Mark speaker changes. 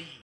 Speaker 1: Bye.